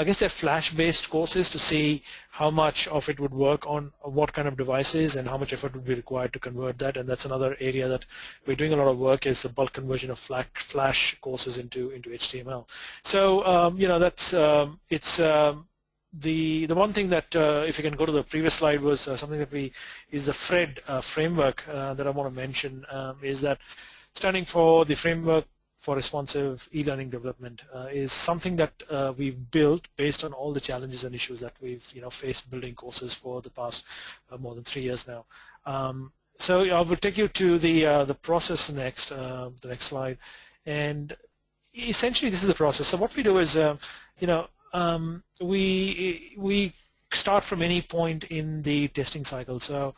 Speaker 2: I guess they're flash-based courses to see how much of it would work on what kind of devices and how much effort would be required to convert that. And that's another area that we're doing a lot of work is the bulk conversion of flash courses into into HTML. So um, you know that's um, it's um, the the one thing that uh, if you can go to the previous slide was uh, something that we is the FRED uh, framework uh, that I want to mention um, is that standing for the framework for responsive e-learning development uh, is something that uh, we've built based on all the challenges and issues that we've you know faced building courses for the past uh, more than three years now. Um, so I will take you to the uh, the process next, uh, the next slide, and essentially this is the process. So what we do is, uh, you know, um, we we start from any point in the testing cycle. So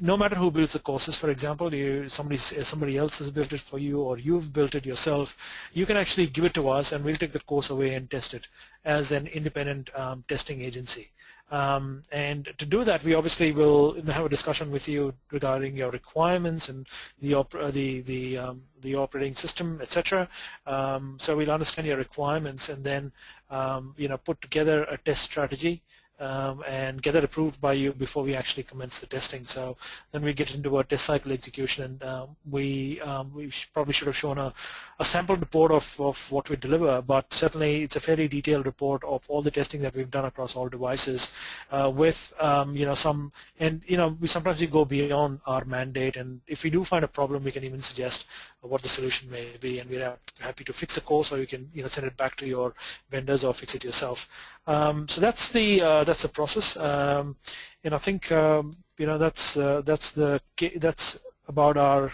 Speaker 2: no matter who builds the courses, for example, you, somebody, somebody else has built it for you or you've built it yourself, you can actually give it to us and we'll take the course away and test it as an independent um, testing agency. Um, and to do that, we obviously will have a discussion with you regarding your requirements and the uh, the the, um, the operating system, etc. Um, so we'll understand your requirements and then um, you know put together a test strategy um, and get that approved by you before we actually commence the testing. So then we get into a test cycle execution and uh, we um, we probably should have shown a, a sample report of, of what we deliver, but certainly it's a fairly detailed report of all the testing that we've done across all devices uh, with um, you know some and you know we sometimes we go beyond our mandate and if we do find a problem we can even suggest what the solution may be and we're happy to fix the course or you can you know send it back to your vendors or fix it yourself. Um, so that's the uh, that's the process, um, and I think um, you know that's uh, that's the that's about our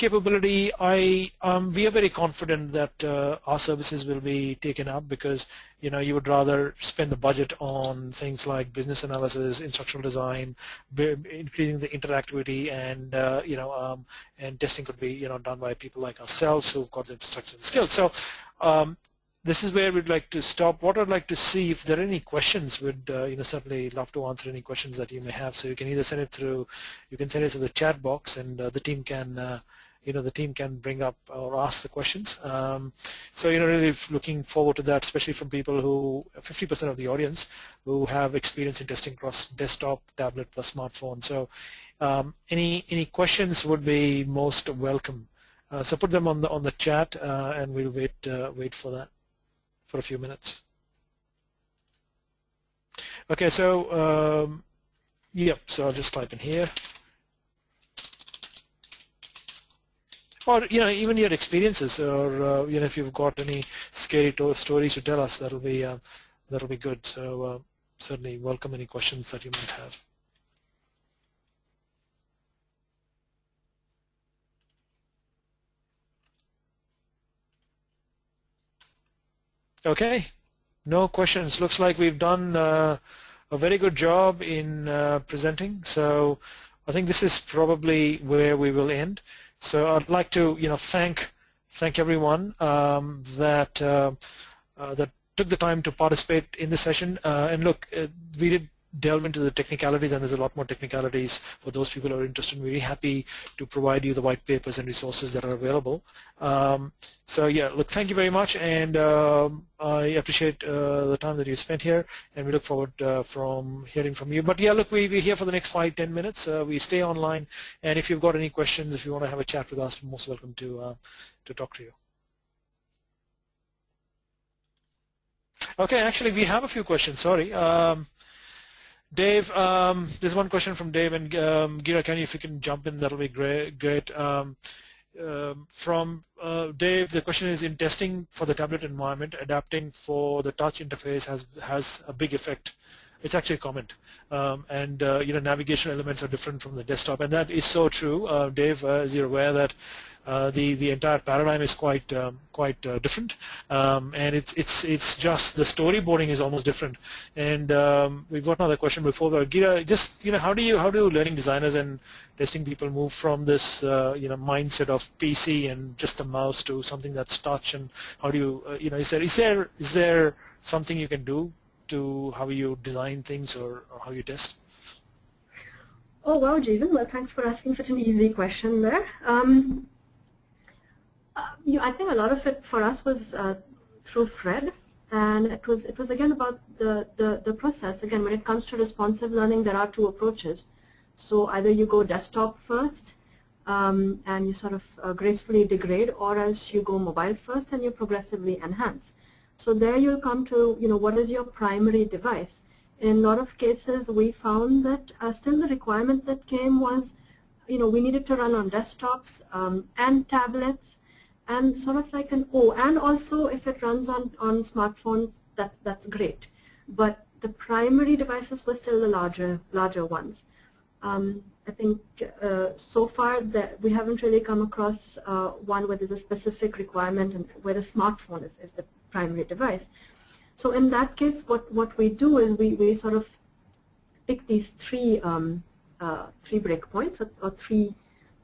Speaker 2: capability. I um, we are very confident that uh, our services will be taken up because you know you would rather spend the budget on things like business analysis, instructional design, increasing the interactivity, and uh, you know um, and testing could be you know done by people like ourselves who've got the infrastructure and skills. So um, this is where we'd like to stop. What I'd like to see, if there are any questions, would uh, you know certainly love to answer any questions that you may have. So you can either send it through, you can send it to the chat box, and uh, the team can, uh, you know, the team can bring up or ask the questions. Um, so you know, really looking forward to that, especially from people who, 50% of the audience, who have experience in testing across desktop, tablet, plus smartphone. So um, any any questions would be most welcome. Uh, so put them on the on the chat, uh, and we'll wait uh, wait for that for a few minutes. Okay, so um, yep, so I'll just type in here. Or you know, even your experiences, or uh, you know, if you've got any scary stories to tell us, that'll be uh, that'll be good. So uh, certainly welcome any questions that you might have. Okay, no questions. Looks like we've done uh, a very good job in uh, presenting. So I think this is probably where we will end. So I'd like to, you know, thank thank everyone um, that uh, uh that took the time to participate in the session. Uh, and look, uh, we did delve into the technicalities and there's a lot more technicalities for those people who are interested. We're really happy to provide you the white papers and resources that are available. Um, so yeah, look, thank you very much and um, I appreciate uh, the time that you spent here and we look forward uh, from hearing from you. But yeah, look, we, we're here for the next five, ten minutes. Uh, we stay online and if you've got any questions, if you want to have a chat with us, most welcome to, uh, to talk to you. Okay, actually we have a few questions, sorry. Um, Dave, um, there's one question from Dave and um, Geeta, can you, if you can jump in, that'll be great. great. Um, um, from uh, Dave, the question is in testing for the tablet environment, adapting for the touch interface has has a big effect. It's actually a comment, um, and uh, you know navigation elements are different from the desktop, and that is so true. Uh, Dave, uh, as you're aware that uh, the the entire paradigm is quite um, quite uh, different, um, and it's it's it's just the storyboarding is almost different. And um, we've got another question before, but Geeta, just you know, how do you how do learning designers and testing people move from this uh, you know mindset of PC and just a mouse to something that's touch, and how do you uh, you know is there is there is there something you can do to how you design things or, or how you test?
Speaker 3: Oh wow, Jeevan. Well, thanks for asking such an easy question there. Um, uh, you, I think a lot of it for us was uh, through FRED, and it was it was again about the, the the process. Again, when it comes to responsive learning, there are two approaches. So either you go desktop first, um, and you sort of uh, gracefully degrade, or else you go mobile first and you progressively enhance. So there you'll come to you know what is your primary device in a lot of cases we found that uh, still the requirement that came was, you know, we needed to run on desktops um, and tablets and sort of like an O. And also if it runs on, on smartphones, that, that's great. But the primary devices were still the larger, larger ones. Um, I think uh, so far that we haven't really come across uh, one where there's a specific requirement and where the smartphone is, is the primary device. So in that case, what, what we do is we, we sort of pick these three, um, uh, three breakpoints or, or three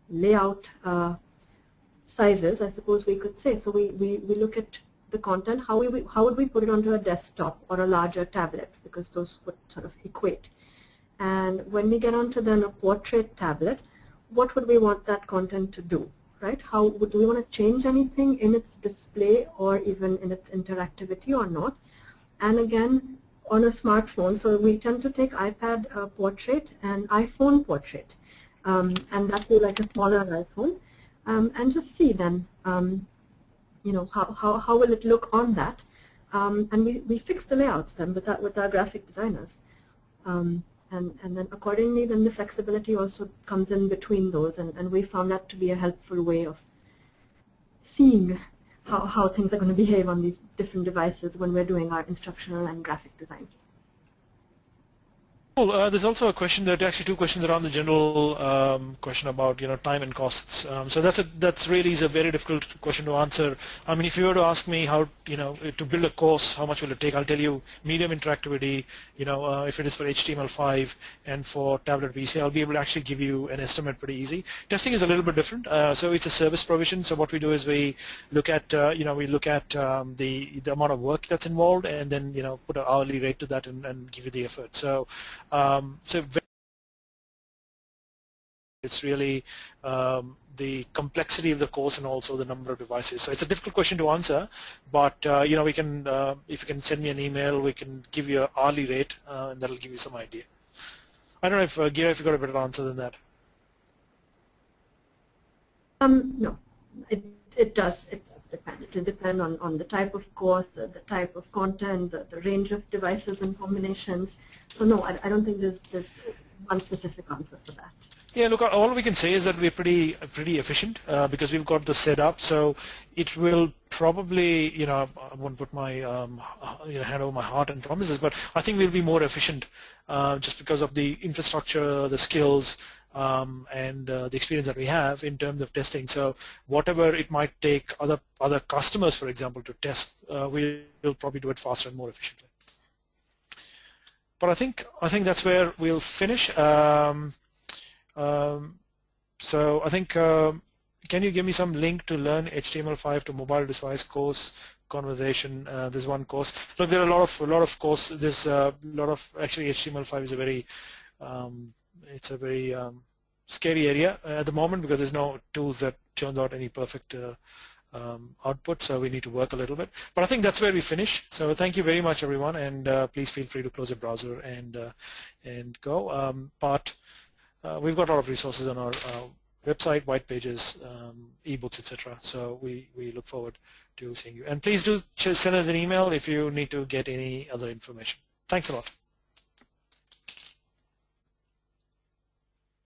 Speaker 3: layout uh, sizes, I suppose we could say. So we, we, we look at the content, how, we, how would we put it onto a desktop or a larger tablet, because those would sort of equate. And when we get onto then a portrait tablet, what would we want that content to do, right? How would, we want to change anything in its display or even in its interactivity or not? and again on a smartphone. So we tend to take iPad uh, portrait and iPhone portrait, um, and that will like a smaller iPhone, um, and just see then, um, you know, how, how, how will it look on that. Um, and we, we fix the layouts then with, that, with our graphic designers. Um, and, and then accordingly, then the flexibility also comes in between those, and, and we found that to be a helpful way of seeing how, how things are going to behave on these different devices when we're doing our instructional and graphic design.
Speaker 2: Well, uh, there's also a question. There are actually two questions around the general um, question about you know time and costs. Um, so that's a that's really is a very difficult question to answer. I mean, if you were to ask me how you know to build a course, how much will it take? I'll tell you medium interactivity. You know, uh, if it is for HTML5 and for tablet PC, I'll be able to actually give you an estimate pretty easy. Testing is a little bit different. Uh, so it's a service provision. So what we do is we look at uh, you know we look at um, the the amount of work that's involved and then you know put an hourly rate to that and, and give you the effort. So um, so it's really um, the complexity of the course and also the number of devices. So it's a difficult question to answer, but uh, you know we can, uh, if you can send me an email, we can give you an hourly rate, uh, and that'll give you some idea. I don't know if uh, Geeta, if you got a better answer than that.
Speaker 3: Um, no, it it does. It does depend. It will depend on on the type of course, the, type of content, the, the range of devices and combinations. So no, I, I don't think there's, there's one specific answer for that.
Speaker 2: Yeah, look, all we can say is that we're pretty pretty efficient uh, because we've got the setup. So it will probably, you know, I won't put my um, you know, hand over my heart and promises, but I think we'll be more efficient uh, just because of the infrastructure, the skills, um, and uh, the experience that we have in terms of testing. So whatever it might take other other customers, for example, to test, uh, we'll probably do it faster and more efficiently but I think I think that's where we'll finish. Um, um, so I think um, can you give me some link to learn HTML5 to mobile device course conversation? Uh, there's one course. Look, there are a lot of a lot of course. There's a lot of actually HTML5 is a very um, it's a very um, scary area at the moment because there's no tools that turns out any perfect uh, um, output, so we need to work a little bit. But I think that's where we finish. So thank you very much, everyone, and uh, please feel free to close your browser and uh, and go. Um, but uh, we've got a lot of resources on our uh, website, white pages, um, ebooks, etc. So we, we look forward to seeing you. And please do send us an email if you need to get any other information. Thanks a lot.